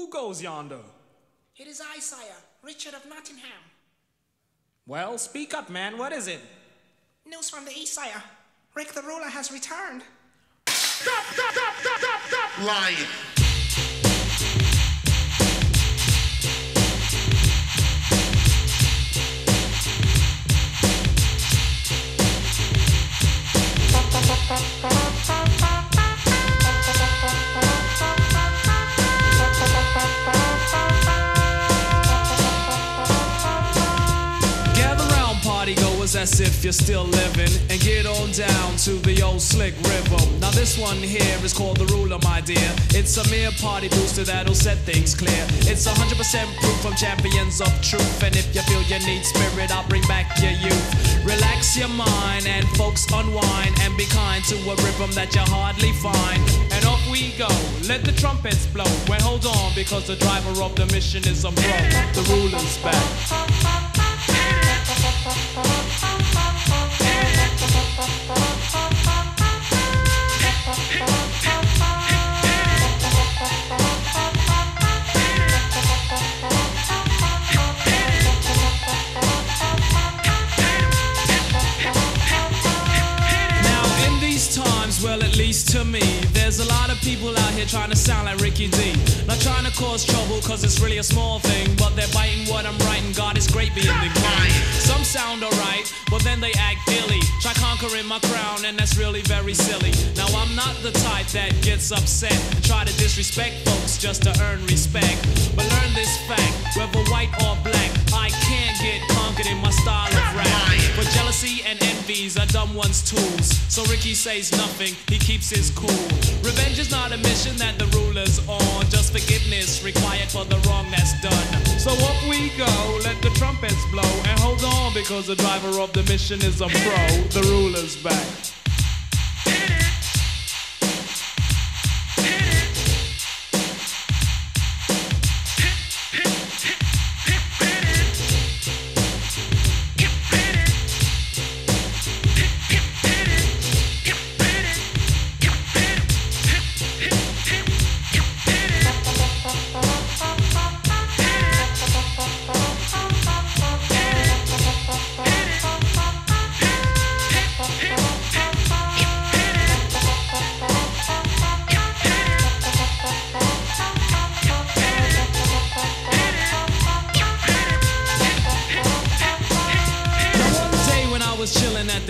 Who goes yonder? It is I, sire, Richard of Nottingham. Well, speak up, man. What is it? News from the east, sire. Rick the ruler has returned. Stop, stop, stop, stop, stop, stop! Lying. If you're still living and get on down to the old slick rhythm. Now this one here is called the ruler, my dear. It's a mere party booster that'll set things clear. It's 100% proof from champions of truth. And if you feel you need spirit, I'll bring back your youth. Relax your mind and folks unwind and be kind to a rhythm that you hardly find. And off we go, let the trumpets blow. Well, hold on because the driver of the mission is a pro. The ruler's back. To me. There's a lot of people out here trying to sound like Ricky D. Not trying to cause trouble, cause it's really a small thing. But they're biting what I'm writing. God is great being the king. Some sound alright, but then they act illy. Try conquering my crown, and that's really very silly. Now I'm not the type that gets upset and try to disrespect folks just to earn respect. But learn this fact, whether white or black, I can't get conquered in my style of rap. But jealousy and envy's are dumb one's tools. So Ricky says nothing, he keeps his cool. Revenge is not a mission that the ruler's on, just forgiveness required for the wrong that's done. So up we go, let the trumpets blow, and hold on because the driver of the mission is a pro. The ruler's back.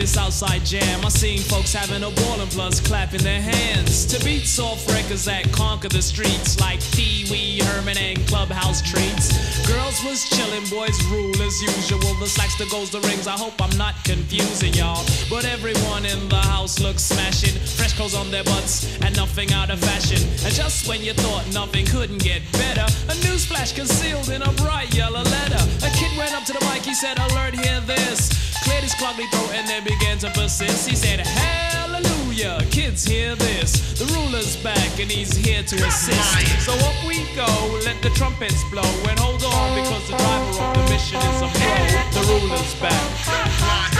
Outside jam. I seen folks having a ball and plus clapping their hands to beat soft records that conquer the streets like Pee Wee Herman and Clubhouse treats. Girls was chillin', boys rule as usual. The slacks, the goes, the rings. I hope I'm not confusing y'all. But everyone in the house looks smashing, fresh clothes on their butts and nothing out of fashion. And just when you thought nothing couldn't get better, a news flash concealed in a bright yellow letter. A kid went up to the mic, he said, "Alert, hear this." Cloggly throat and then began to persist. He said, Hallelujah, kids, hear this. The ruler's back and he's here to assist. So up we go, let the trumpets blow. And hold on, because the driver of the mission is a pro. The ruler's back.